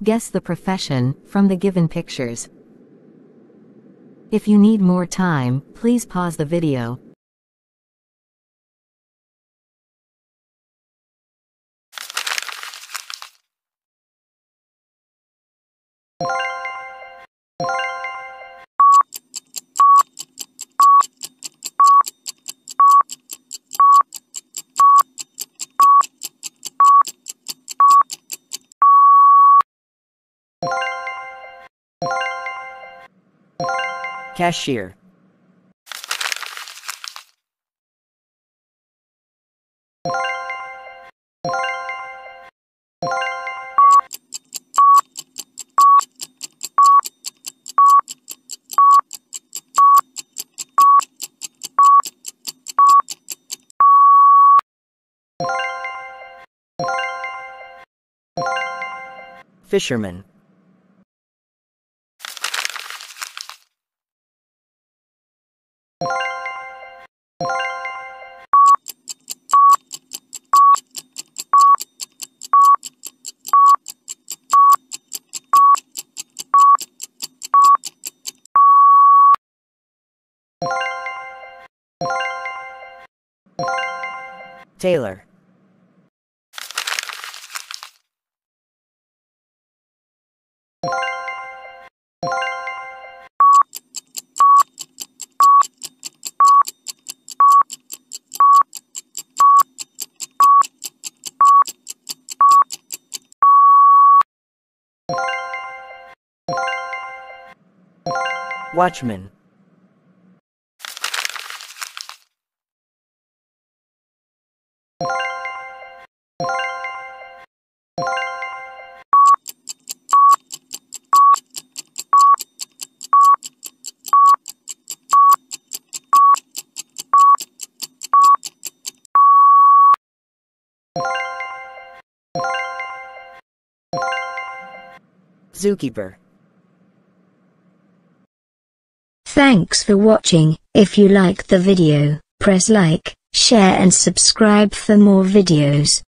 Guess the profession from the given pictures. If you need more time, please pause the video. Cashier. Fisherman. Tailor. Watchman. Zookeeper. Thanks for watching. If you like the video, press like, share and subscribe for more videos.